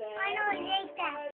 I don't like that.